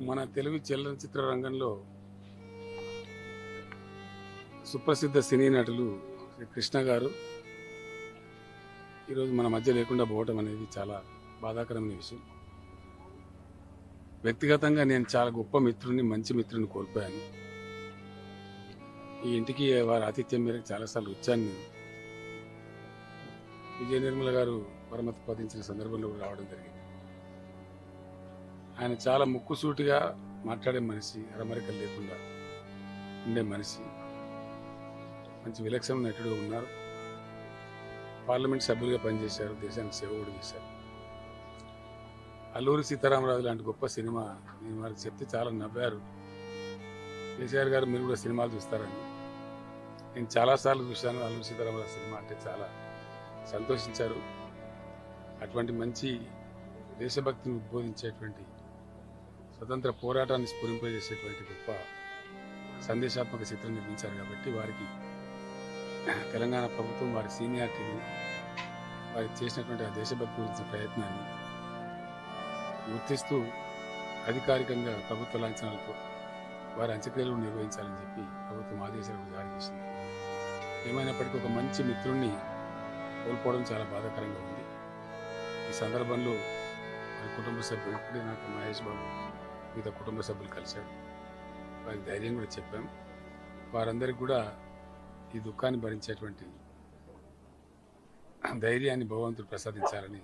మన తెలుగు చలనచిత్ర రంగంలో సుప్రసిద్ధ సినీ నటులు శ్రీ కృష్ణ గారు. ఈరోజు మన మధ్య లేకుండా పోవటం అనేది చాలా బాధాకరమైన విషయం. వ్యక్తిగతంగా నేను చాలా గొప్ప మిత్రుని మంచి మిత్రుని కోల్పోయాను. ఈ ఇంటికి వారి ఆతిథ్యం మేరకు చాలాసార్లు వచ్చాను నేను. విజయ నిర్మల గారు పరమతి పదించిన సందర్భంలో రావడం జరిగింది. ఆయన చాలా ముక్కుసూటిగా మాట్లాడే మనిషి అరమరికలు లేకుండా ఉండే మనిషి. మంచి విలక్షణ నటుడుగా ఉన్నారు. పార్లమెంట్ సభ్యులుగా పనిచేశారు దేశానికి సేవ కూడా చేశారు. అల్లూరి సీతారామరాజు లాంటి గొప్ప సినిమా నేను వారికి చెప్తే చాలా నవ్వారు. కేసీఆర్ గారు మీరు కూడా సినిమాలు చూస్తారని. నేను చాలాసార్లు చూశాను అల్లూరి సీతారామరాజు సినిమా అంటే చాలా సంతోషించారు. అటువంటి మంచి దేశభక్తిని ఉద్బోధించేటువంటి స్వతంత్ర పోరాటాన్ని స్ఫురింపజేసేటువంటి గొప్ప సందేశాత్మక చిత్రం నిర్మించారు కాబట్టి వారికి తెలంగాణ ప్రభుత్వం వారి సీనియారిటీని వారికి చేసినటువంటి ఆ దేశభక్తి గురించిన ప్రయత్నాన్ని గుర్తిస్తూ అధికారికంగా ప్రభుత్వ లాంఛనాలతో వారి అంత్యక్రియలు నిర్వహించాలని చెప్పి ప్రభుత్వం ఆదేశాలు జారీ చేసింది. ఏమైనప్పటికీ ఒక మంచి మిత్రుణ్ణి కోల్పోవడం చాలా బాధాకరంగా ఉంది. ఈ సందర్భంలో వారి కుటుంబ సభ్యులు ఇప్పుడే నాకు మహేష్ బాబు మిగతా కుటుంబ సభ్యులు కలిశారు. వారికి ధైర్యం కూడా చెప్పాం. వారందరికీ కూడా ఈ దుఃఖాన్ని భరించేటువంటి ధైర్యాన్ని భగవంతుడు ప్రసాదించాలని